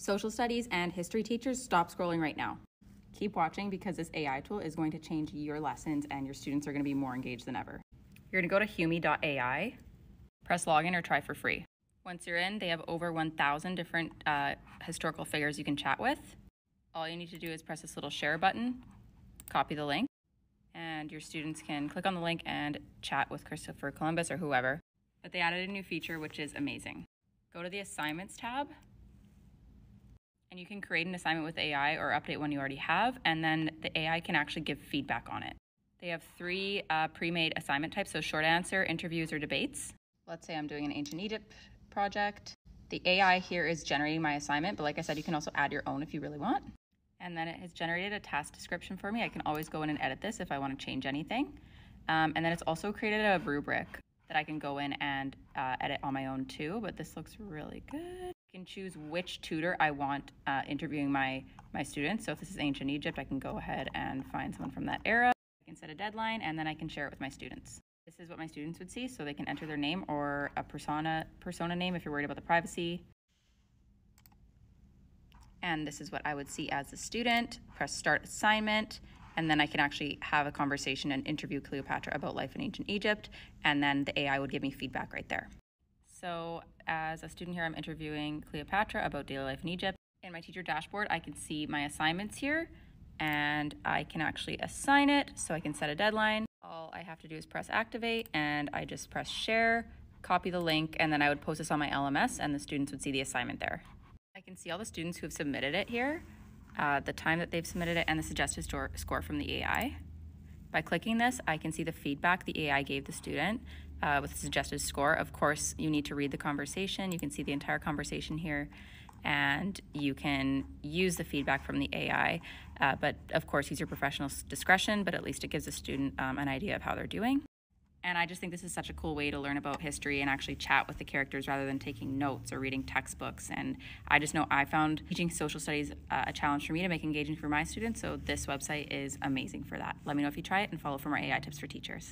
Social studies and history teachers, stop scrolling right now. Keep watching because this AI tool is going to change your lessons and your students are going to be more engaged than ever. You're going to go to Humy.ai, press login or try for free. Once you're in, they have over 1,000 different uh, historical figures you can chat with. All you need to do is press this little share button, copy the link, and your students can click on the link and chat with Christopher Columbus or whoever. But they added a new feature which is amazing. Go to the assignments tab and you can create an assignment with AI or update one you already have, and then the AI can actually give feedback on it. They have three uh, pre made assignment types so short answer, interviews, or debates. Let's say I'm doing an ancient Egypt project. The AI here is generating my assignment, but like I said, you can also add your own if you really want. And then it has generated a task description for me. I can always go in and edit this if I want to change anything. Um, and then it's also created a rubric that I can go in and uh, edit on my own too, but this looks really good can choose which tutor I want uh, interviewing my, my students. So if this is ancient Egypt, I can go ahead and find someone from that era. I can set a deadline and then I can share it with my students. This is what my students would see, so they can enter their name or a persona persona name if you're worried about the privacy. And this is what I would see as a student. Press start assignment, and then I can actually have a conversation and interview Cleopatra about life in ancient Egypt, and then the AI would give me feedback right there. So, as a student here, I'm interviewing Cleopatra about daily life in Egypt. In my teacher dashboard, I can see my assignments here and I can actually assign it so I can set a deadline. All I have to do is press activate and I just press share, copy the link, and then I would post this on my LMS and the students would see the assignment there. I can see all the students who have submitted it here, uh, the time that they've submitted it, and the suggested score from the AI. By clicking this, I can see the feedback the AI gave the student uh, with a suggested score. Of course, you need to read the conversation. You can see the entire conversation here, and you can use the feedback from the AI. Uh, but of course, use your professional discretion, but at least it gives a student um, an idea of how they're doing. And I just think this is such a cool way to learn about history and actually chat with the characters rather than taking notes or reading textbooks. And I just know I found teaching social studies uh, a challenge for me to make engaging for my students. So this website is amazing for that. Let me know if you try it and follow for more AI tips for teachers.